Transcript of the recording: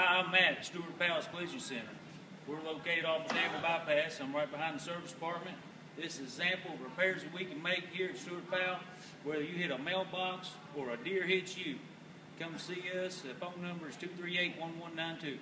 Hi, I'm Matt at Stuart Powell's Collision Center. We're located off of Danville Bypass. I'm right behind the service department. This is a sample of repairs that we can make here at Stuart Powell. Whether you hit a mailbox or a deer hits you, come see us. The phone number is 238 1192.